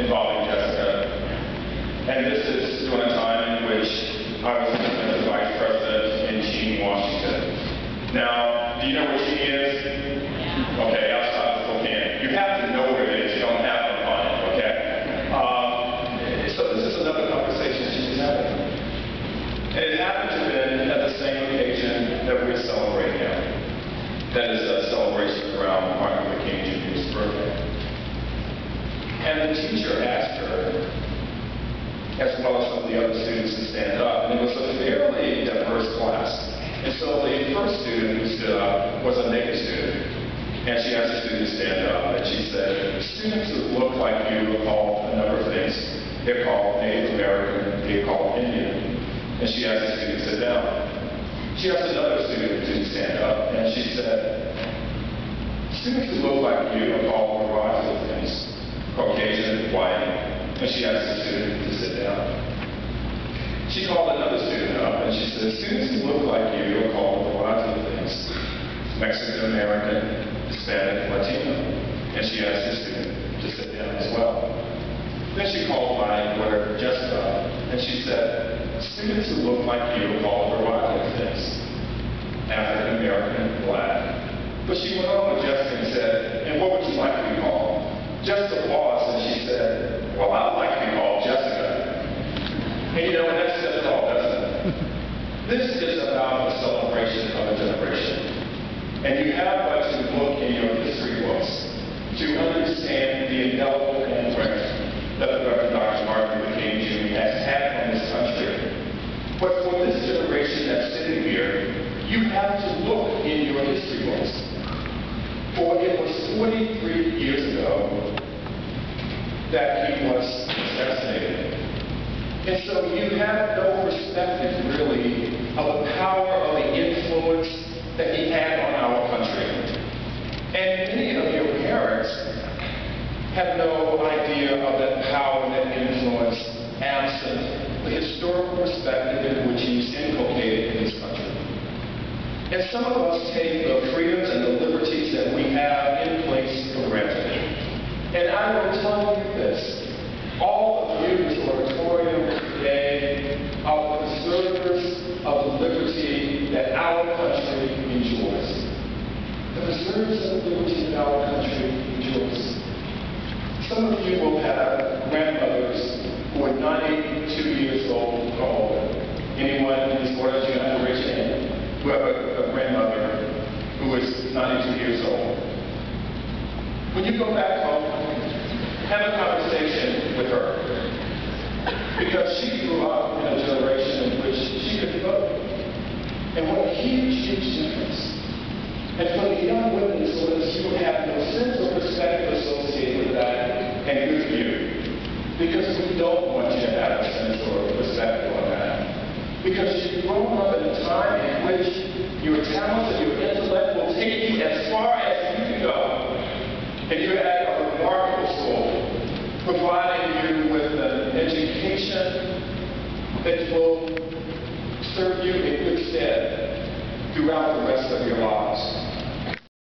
involving Jessica. And this is during a time in which I was the vice president in Cheney, Washington. Now, do you know And the teacher asked her, as well as some of the other students to stand up. And it was a fairly diverse class. And so the first student who stood up was a naked student. And she asked the student to stand up. And she said, students who look like you are called a number of things. They're called Native American, they're called Indian. And she asked the student to sit down. She asked another student to stand up. And she said, students who look like you are called things. White, and she asked the student to sit down. She called another student up and she said, students who look like you are called a variety of things. Mexican American, Hispanic, Latino. And she asked the student to sit down as well. Then she called my daughter Jessica and she said, students who look like you are called a variety of things. African American, black. But she went on with Jessica and said, and what would you like to be called? Jessica paused and And you know, that says it all, doesn't it? This is about the celebration of a generation. And you have but to look in your history books to understand the indelible imprint that the Reverend Dr. Martin Luther King Jr. has had on this country. But for this generation that's sitting here, you have to look in your history books. For it was 43 years ago that he was. And so you have no perspective, really, of the power of the influence that he had on our country. And many of your parents have no idea of that power and that influence absent the historical perspective in which he's inculcated in this country. And some of us take the freedoms and the liberties that we have in place for granted. And I will tell you this, all of you in this auditorium today are preservers of the liberty that our country enjoys. That our country enjoys. Some of you will have grandmothers who are 92 years old or. Anyone in this auditorium, have to raise hand, who have a, a grandmother who is 92 years old. When you go back home, have a conversation with her. Because she grew up in a generation in which she could vote. And what a huge, huge difference. And for the young women in this audience, you would have no sense or perspective associated with that, and good for you. Because we don't want you to have a sense or perspective on that. Because you've grown up in a time in which your talents and your intellect will take you as far as you can go. And you're at a remarkable school, providing you with an education that will serve you in good stead throughout the rest of your lives.